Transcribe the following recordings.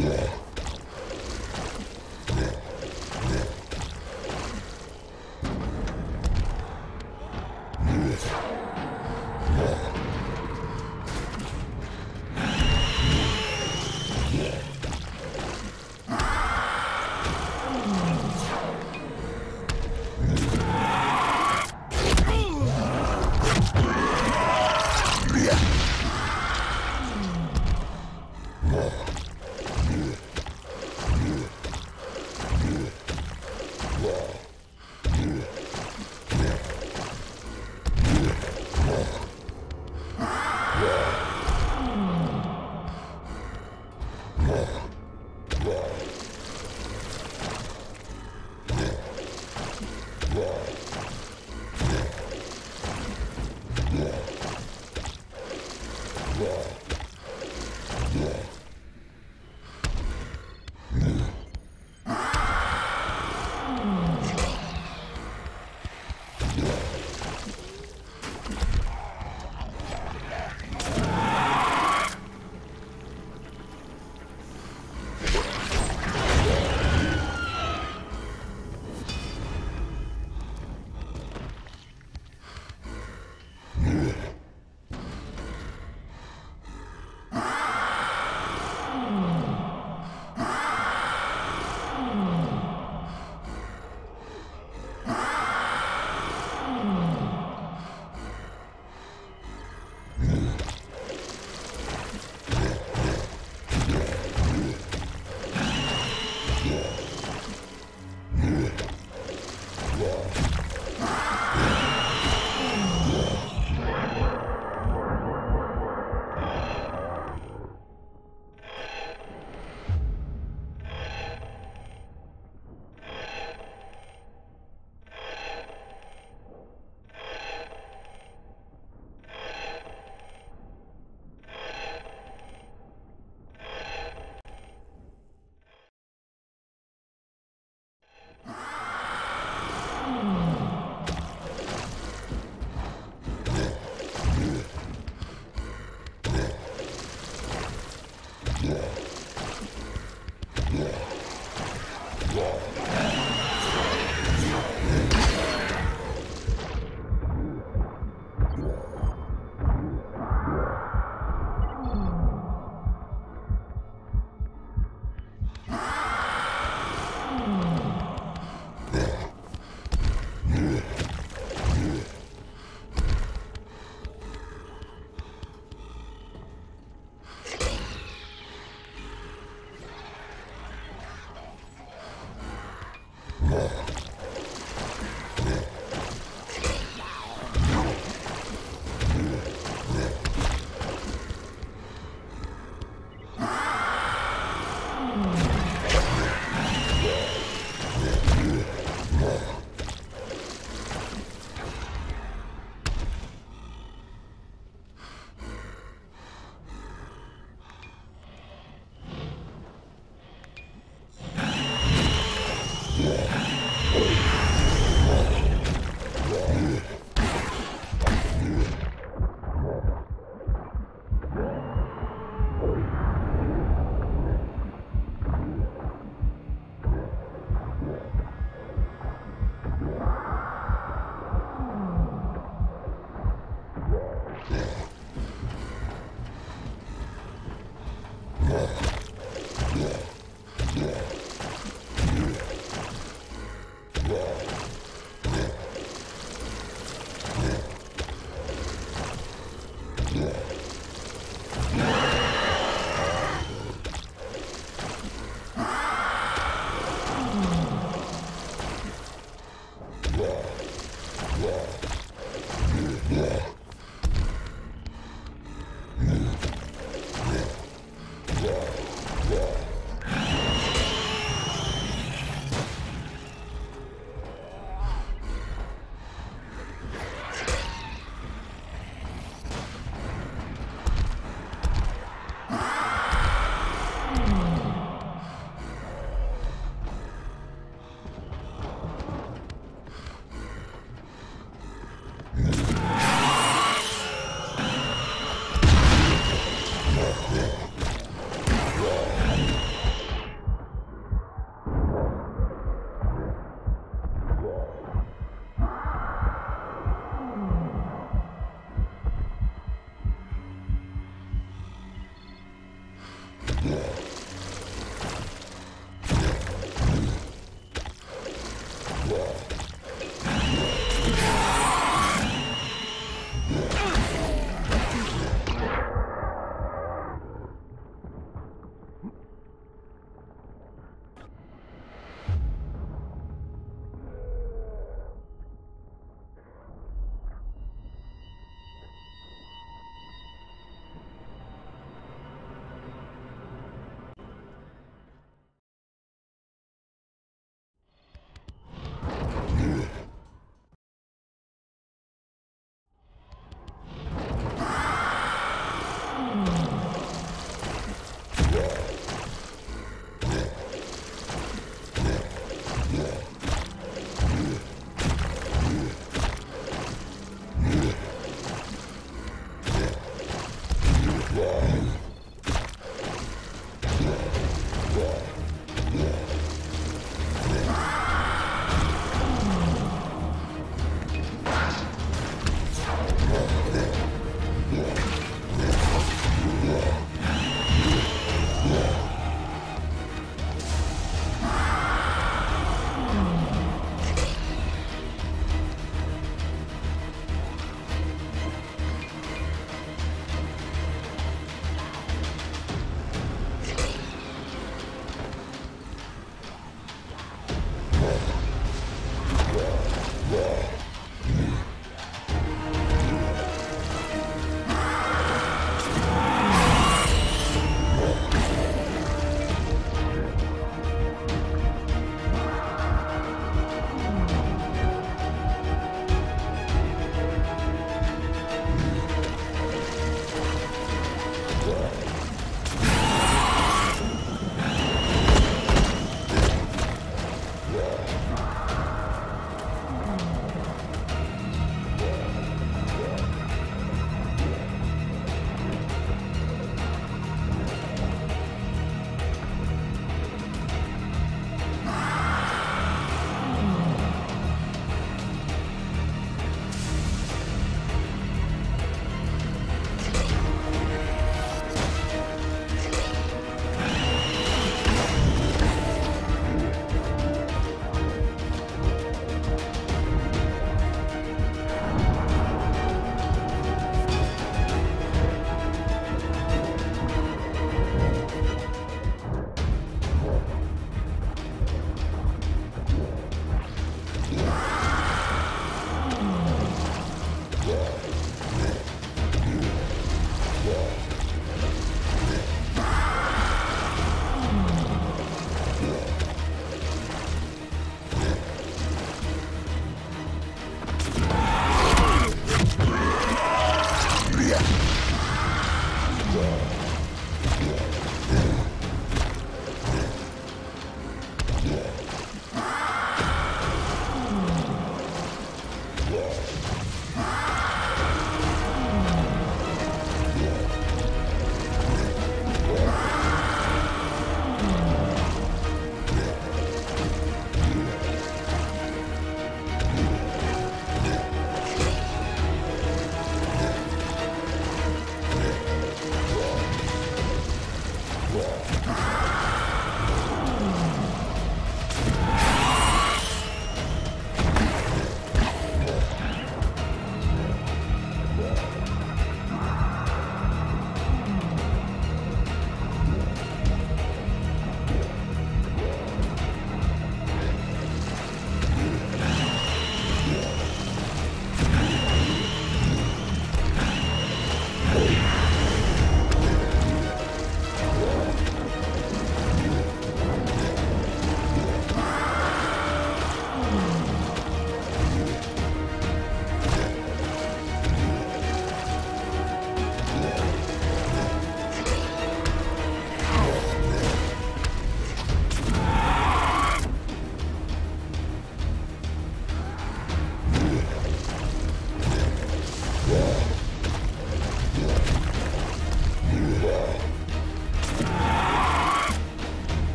Mm-hmm.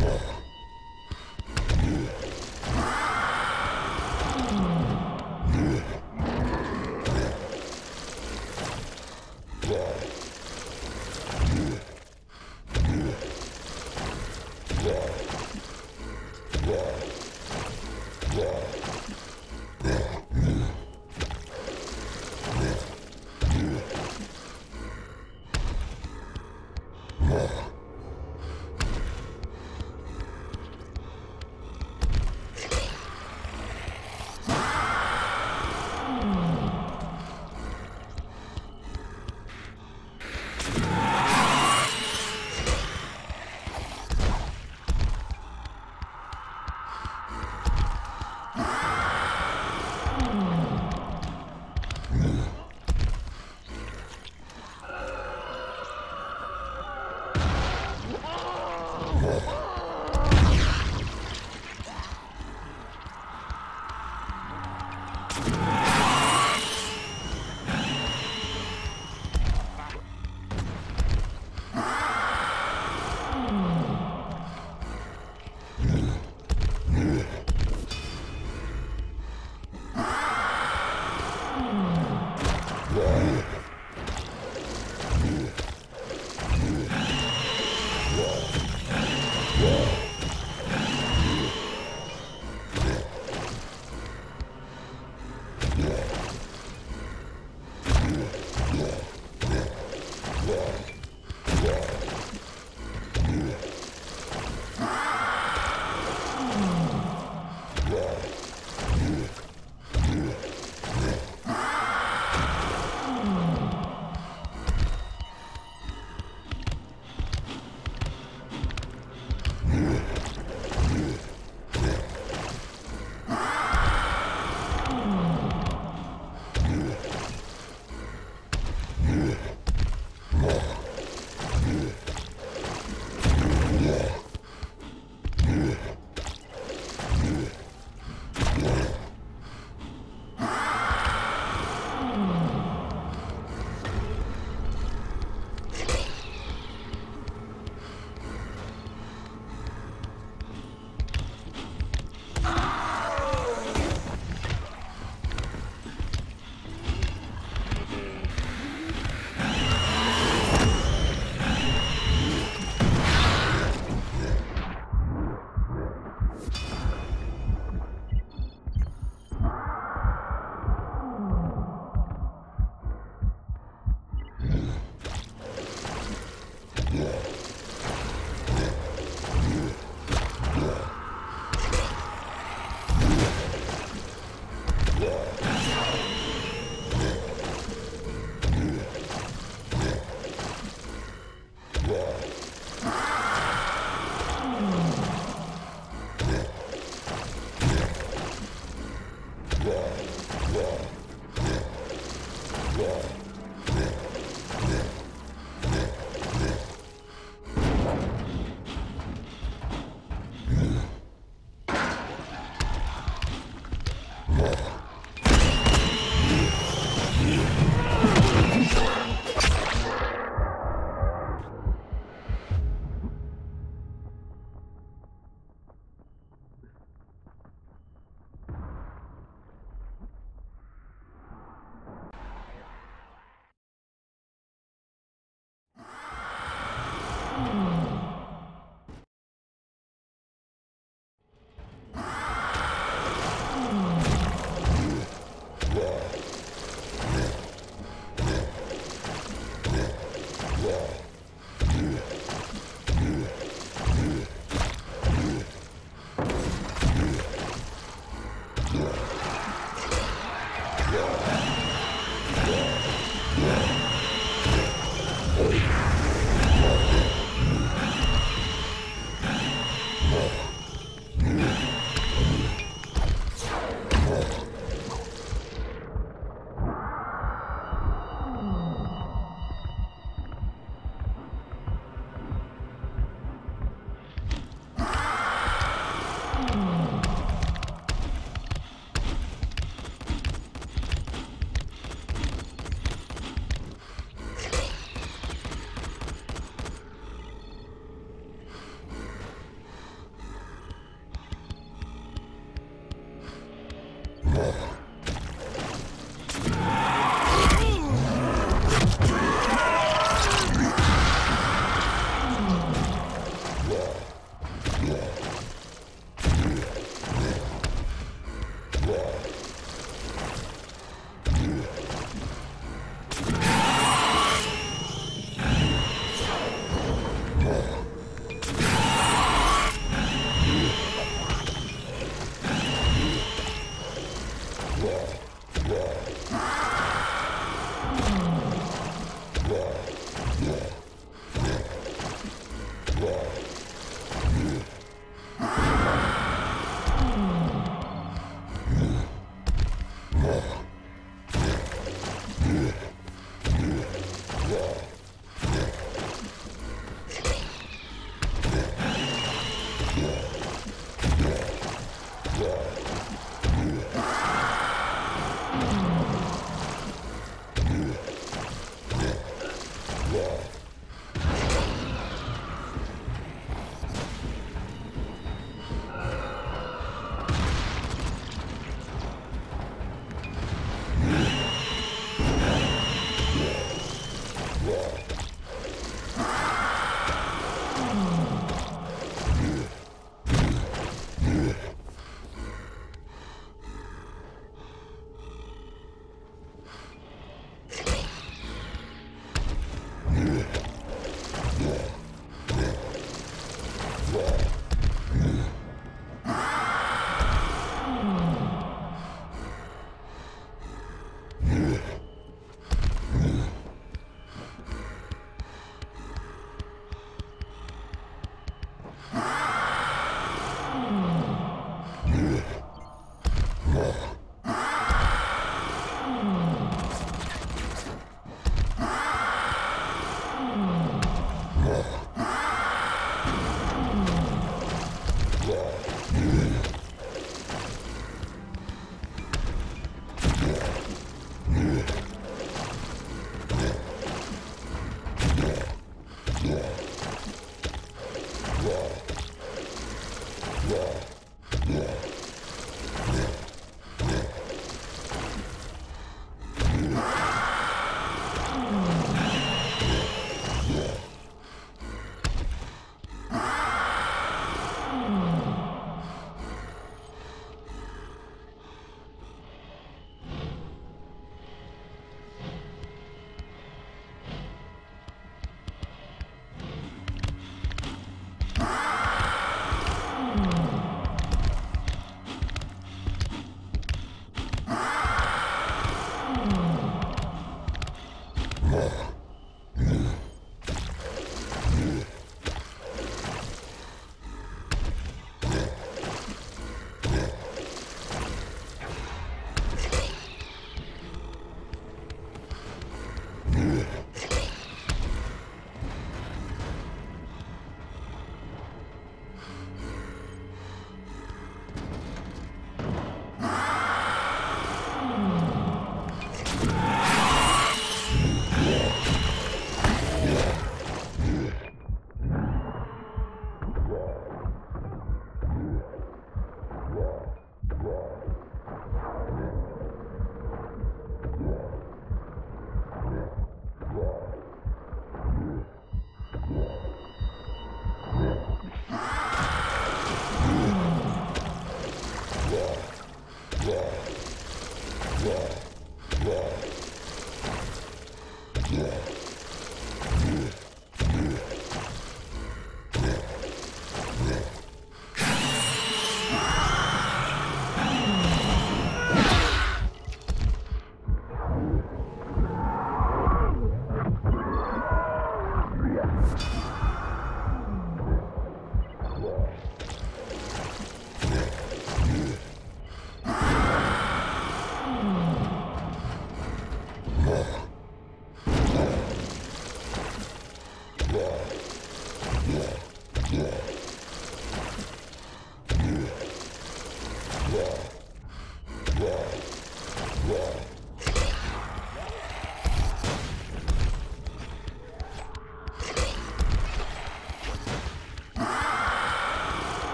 Yeah. Yeah.